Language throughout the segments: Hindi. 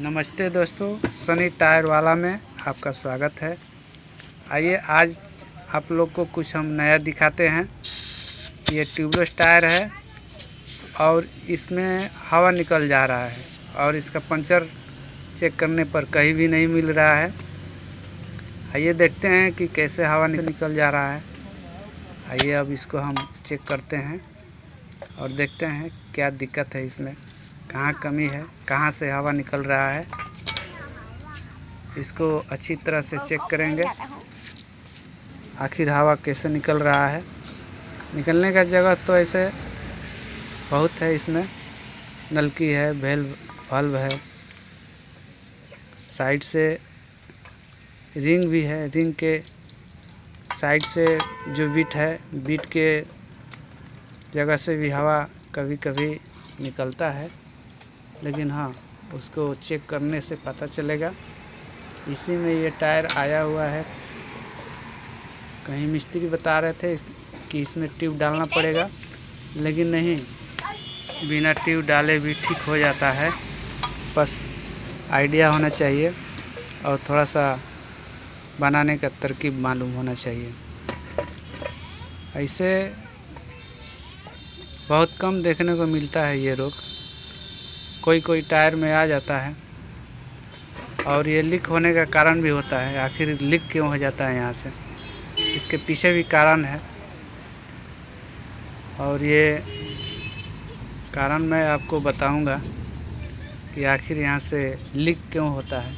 नमस्ते दोस्तों, सनी टायर वाला में आपका स्वागत है। आइए, आज आप लोग को कुछ हम नया दिखाते हैं। ये ट्यूबलेस टायर है और इसमें हवा निकल जा रहा है और इसका पंचर चेक करने पर कहीं भी नहीं मिल रहा है। आइए देखते हैं कि कैसे हवा निकल जा रहा है। आइए, अब इसको हम चेक करते हैं और देखते हैं क्या दिक्कत है इसमें। कहाँ कमी है, कहाँ से हवा निकल रहा है, इसको अच्छी तरह से चेक करेंगे। आखिर हवा कैसे निकल रहा है? निकलने का जगह तो ऐसे बहुत है इसमें। नलकी है भेल बल्ब है। साइड से रिंग भी है, रिंग के साइड से जो बीट है, बीट के जगह से भी हवा कभी कभी निकलता है। लेकिन हाँ उसको चेक करने से पता चलेगा। इसी में ये टायर आया हुआ है। कहीं मिस्त्री बता रहे थे कि इसमें ट्यूब डालना पड़ेगा। लेकिन नहीं, बिना ट्यूब डाले भी ठीक हो जाता है। बस आइडिया होना चाहिए और थोड़ा सा बनाने का तरकीब मालूम होना चाहिए। ऐसे बहुत कम देखने को मिलता है ये रोग। कोई कोई टायर में आ जाता है और ये लीक होने का कारण भी होता है। आखिर लीक क्यों हो जाता है यहाँ से? इसके पीछे भी कारण है। और ये कारण मैं आपको बताऊँगा कि आखिर यहाँ से लीक क्यों होता है।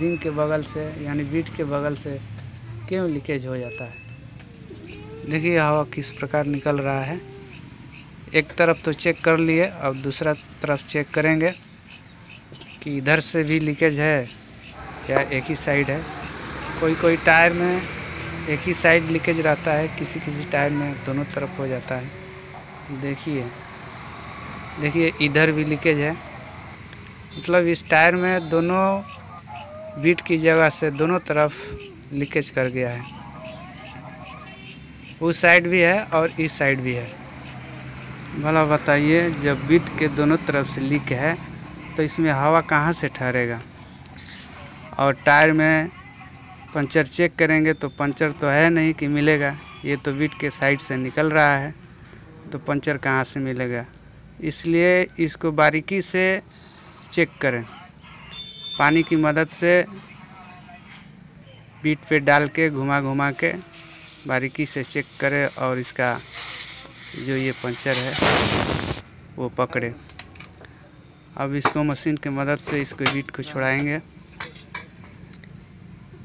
रिंग के बगल से, यानी बीट के बगल से क्यों लीकेज हो जाता है? देखिए, हवा किस प्रकार निकल रहा है। एक तरफ़ तो चेक कर लिए, अब दूसरा तरफ़ चेक करेंगे कि इधर से भी लीकेज है या एक ही साइड है। कोई कोई टायर में एक ही साइड लीकेज रहता है किसी किसी टायर में दोनों तरफ़ हो जाता है। देखिए देखिए इधर भी लीकेज है। मतलब इस टायर में दोनों बीट की जगह से दोनों तरफ़ लीकेज कर गया है। उस साइड भी है और इस साइड भी है। भला बताइए, जब बीट के दोनों तरफ़ से लीक है तो इसमें हवा कहाँ से ठहरेगा? और टायर में पंचर चेक करेंगे तो पंचर तो है नहीं कि मिलेगा। ये तो बीट के साइड से निकल रहा है तो पंचर कहाँ से मिलेगा? इसलिए इसको बारीकी से चेक करें। पानी की मदद से बीट पे डाल के घुमा घुमा के बारीकी से चेक करें और इसका जो ये पंचर है, वो पकड़े। अब इसको मशीन के मदद से इसको बीट को छुड़ाएँगे।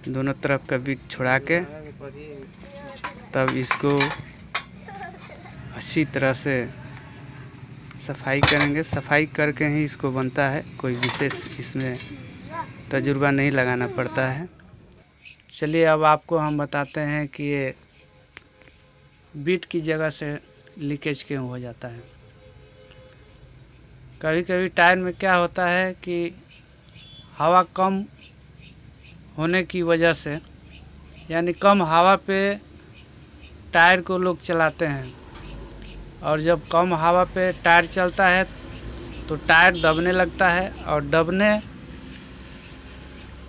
दोनों तरफ़ का बीट छुड़ा के, तब इसको अच्छी तरह से सफ़ाई करेंगे। सफ़ाई करके ही इसको बनता है, कोई विशेष इसमें तजुर्बा नहीं लगाना पड़ता है। चलिए, अब आपको हम बताते हैं कि ये बीट की जगह से लीकेज क्यों हो जाता है? कभी कभी टायर में क्या होता है कि हवा कम होने की वजह से, यानी कम हवा पे टायर को लोग चलाते हैं। और जब कम हवा पे टायर चलता है तो टायर दबने लगता है और दबने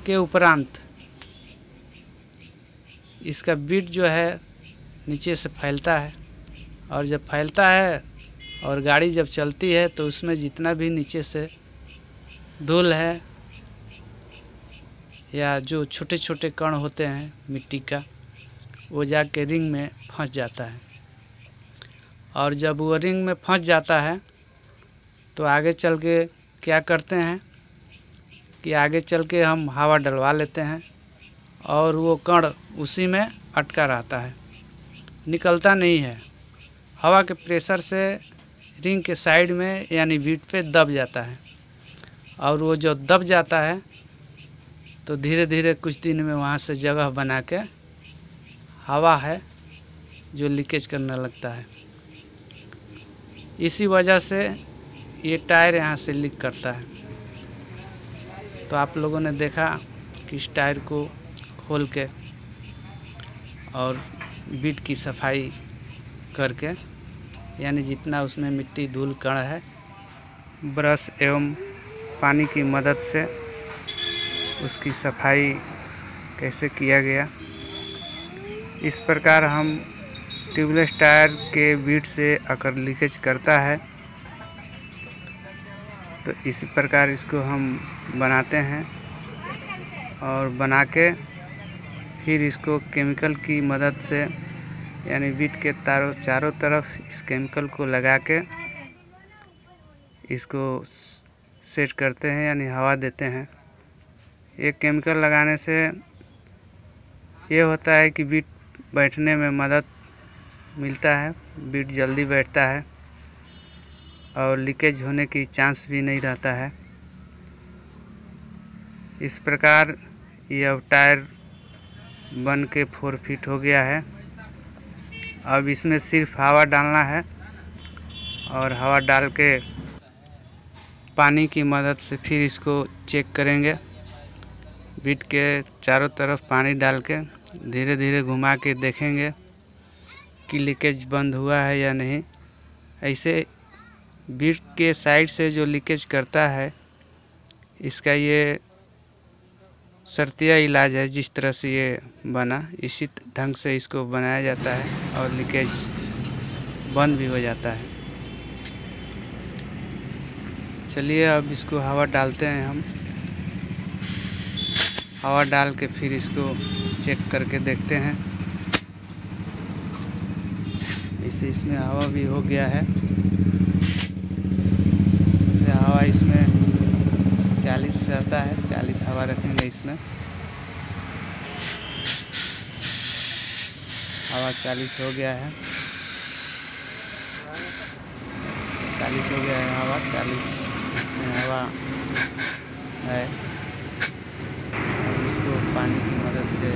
के उपरांत इसका बीट जो है नीचे से फैलता है। और जब फैलता है और गाड़ी जब चलती है तो उसमें जितना भी नीचे से धूल है या जो छोटे छोटे कण होते हैं मिट्टी का, वो जा जाके रिंग में फंस जाता है। और जब वो रिंग में फंस जाता है तो आगे चल के क्या करते हैं कि आगे चल के हम हवा डलवा लेते हैं और वो कण उसी में अटका रहता है। निकलता नहीं है। हवा के प्रेशर से रिंग के साइड में यानी बीट पे दब जाता है। और वो जो दब जाता है तो धीरे धीरे कुछ दिन में वहाँ से जगह बना के हवा है जो लीकेज करने लगता है। इसी वजह से ये टायर यहाँ से लीक करता है। तो आप लोगों ने देखा कि इस टायर को खोल के और बीट की सफ़ाई करके यानी जितना उसमें मिट्टी धूल कण है, ब्रश एवं पानी की मदद से उसकी सफ़ाई कैसे किया गया। इस प्रकार हम ट्यूबलेस टायर के बीट से अगर लीकेज करता है। तो इसी प्रकार इसको हम बनाते हैं और बना के फिर इसको केमिकल की मदद से यानी बीट के तारों, चारों तरफ़ इस केमिकल को लगा के इसको सेट करते हैं, यानी हवा देते हैं। ये केमिकल लगाने से ये होता है कि बीट बैठने में मदद मिलता है बीट जल्दी बैठता है और लीकेज होने की चांस भी नहीं रहता है। इस प्रकार ये अब टायर बन के फोर फीट हो गया है। अब इसमें सिर्फ़ हवा डालना है और हवा डाल के पानी की मदद से फिर इसको चेक करेंगे। बीट के चारों तरफ़ पानी डाल के धीरे धीरे घुमा के देखेंगे कि लीकेज बंद हुआ है या नहीं। ऐसे बीट के साइड से जो लीकेज करता है, इसका ये शर्तिया इलाज है, जिस तरह से ये बना, इसी ढंग से इसको बनाया जाता है और लीकेज बंद भी हो जाता है। चलिए अब इसको हवा डालते हैं हम। हवा डाल के फिर इसको चेक करके देखते हैं। इसे इसमें हवा भी हो गया है। इसे हवा इसमें रहता है, चालीस हवा रखेंगे इसमें। हवा चालीस हो गया है। चालीस हो गया है हवा, चालीस हवा है। इसको पानी की मदद से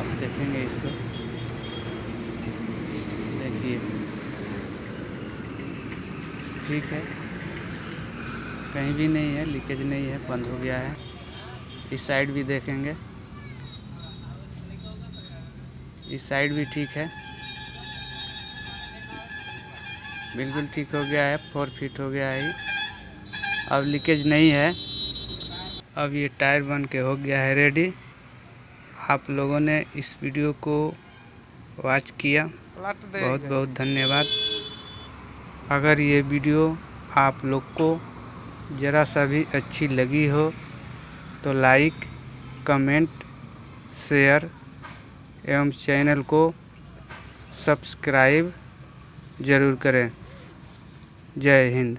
अब देखेंगे इसको। देखिए। ठीक है। कहीं भी नहीं है लीकेज नहीं है बंद हो गया है। इस साइड भी देखेंगे। इस साइड भी ठीक है। बिल्कुल ठीक हो गया है फोर फीट हो गया है अब लीकेज नहीं है। अब ये टायर बन के हो गया है रेडी आप लोगों ने इस वीडियो को वॉच किया। बहुत बहुत धन्यवाद। अगर ये वीडियो आप लोग को ज़रा सा भी अच्छी लगी हो तो लाइक कमेंट शेयर एवं चैनल को सब्सक्राइब ज़रूर करें। जय हिंद।